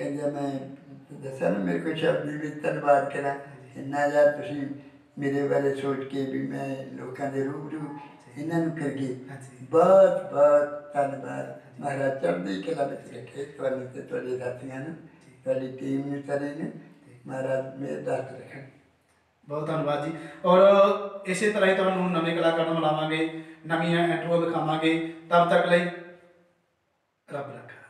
ਕਹਿੰਦਾ ਮੈਂ ਦੱਸਿਆ ਨਾ ਮੇਰੇ ਕੋਲ ਸ਼ਬਦ ਵੀ ਧੰਨਵਾਦ ਕਰਾਂ ਇੰਨਾ ਯਾਰ ਤੁਸੀਂ ਮੇਰੇ ਬਾਰੇ ਸੋਚ ਕੇ ਵੀ ਮੈਂ ਲੋਕਾਂ ਦੇ ਰੂਬਰੂ ਇਹਨਾਂ ਨੂੰ ਕਰ ਬਹੁਤ ਬਹੁਤ ਧੰਨਵਾਦ। ਮਹਾਰਾਜ ਚੜ੍ਹਦੀ ਕਲਾ ਵਿੱਚ ਰੱਖੇ ਤੁਹਾਨੂੰ ਤੇ ਤੁਹਾਡੇ ਸਾਥੀਆਂ ਨੂੰ ਤੁਹਾਡੀ ਟੀਮ ਨੂੰ ਸਾਰੇ ਨੇ ਮਹਾਰਾਜ ਮੇਰੇ ਦਾਤ ਰੱਖਣ। ਬਹੁਤ ਧੰਨਵਾਦ ਜੀ। ਔਰ ਇਸੇ ਤਰ੍ਹਾਂ ਹੀ ਤੁਹਾਨੂੰ ਨਵੇਂ ਕਲਾਕਾਰ ਨੂੰ ਮਿਲਾਵਾਂਗੇ ਨਵੀਆਂ ਐਂਟਰੋ ਦਿਖਾਵਾਂਗੇ ਤਦ ਤੱਕ ਲਈ ਰੱਬ ਰੱਖਾ